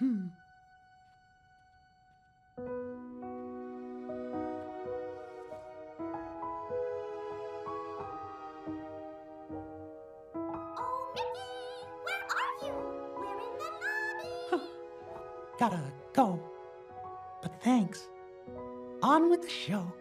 Hmm. Oh, Mickey, where are you? We're in the lobby. Gotta go. But thanks. On with the show.